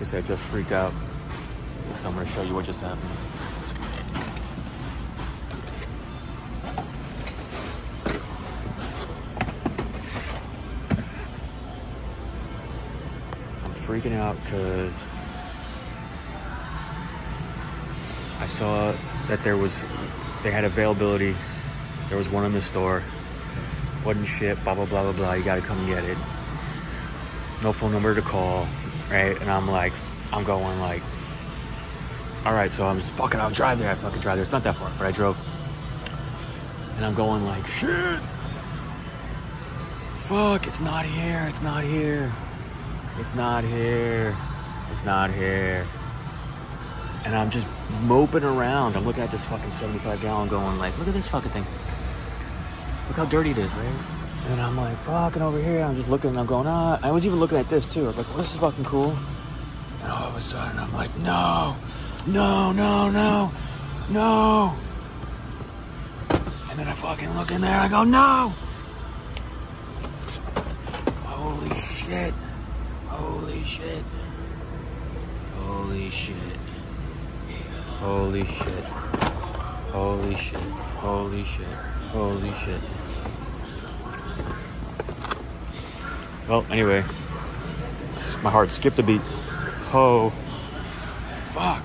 I just freaked out. So I'm gonna show you what just happened. I'm freaking out because I saw that there was, they had availability. There was one in the store. Wasn't shit, blah, blah, blah, blah, blah. You gotta come get it. No phone number to call, right? And I'm like, I'm going like, all right, so I'm just fucking, I'll drive there. I fucking drive there. It's not that far, but I drove. And I'm going like, shit. Fuck, it's not here. It's not here. It's not here. It's not here. And I'm just moping around. I'm looking at this fucking 75 gallon going like, look at this fucking thing. Look how dirty it is, right? And I'm like, fucking over here. I'm just looking I'm going, ah. I was even looking at this too. I was like, well, this is fucking cool. And all of a sudden I'm like, no, no, no, no, no. And then I fucking look in there and I go, no. Holy shit. Holy shit. Holy shit. Holy shit. Holy shit. Holy shit. Holy shit. Well, anyway, my heart skipped a beat. Ho. Fuck.